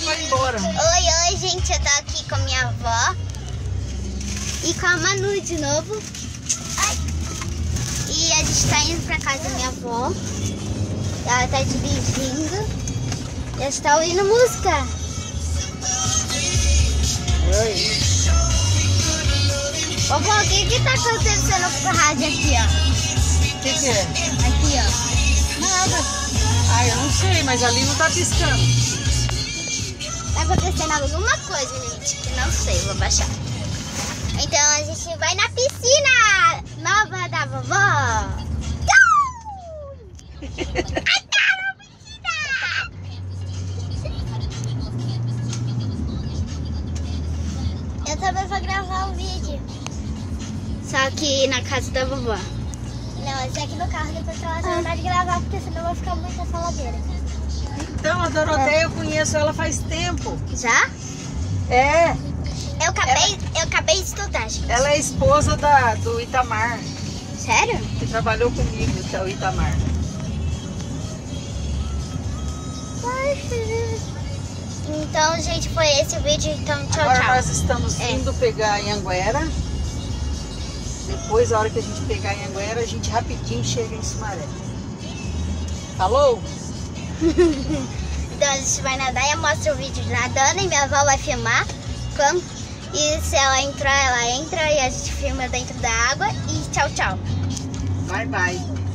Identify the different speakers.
Speaker 1: você embora.
Speaker 2: Oi, oi, gente. Eu tô aqui com a minha avó. E com a Manu de novo. Ai. E a gente tá indo pra casa da minha avó. Ela tá dirigindo. E a gente tá ouvindo música.
Speaker 1: Oi.
Speaker 2: Vovó, o que que tá acontecendo com a rádio aqui, ó?
Speaker 1: O que, que é?
Speaker 2: Aqui, ó.
Speaker 1: Nada. Ah, eu não sei, mas ali não tá piscando.
Speaker 2: Tá acontecendo alguma coisa, gente, que não sei, vou baixar. Então a gente vai na piscina nova da vovó. Piscina! Eu também vou gravar um vídeo. Só que na casa da vovó. Não, esse aqui no carro, depois ela vai vontade de gravar, porque senão vai ficar muita saladeira.
Speaker 1: Então, a Doroteia, eu conheço ela faz tempo.
Speaker 2: Já?
Speaker 1: É,
Speaker 2: Eu acabei, eu acabei de estudar, gente.
Speaker 1: ela é esposa da, do Itamar,
Speaker 2: Sério?
Speaker 1: que trabalhou comigo, que é o Itamar.
Speaker 2: Então, gente, foi esse o vídeo. Então, tchau,
Speaker 1: Agora
Speaker 2: tchau.
Speaker 1: nós estamos
Speaker 2: É.
Speaker 1: indo pegar em Anguera. Depois, a hora que a gente pegar em Anguera, a gente rapidinho chega em Sumaré. Falou?
Speaker 2: Então, a gente vai nadar e eu mostro o vídeo nadando e minha avó vai filmar. Quando... E se ela entrar, ela entra e a gente filma dentro da água. E tchau, tchau.
Speaker 1: Bye, bye.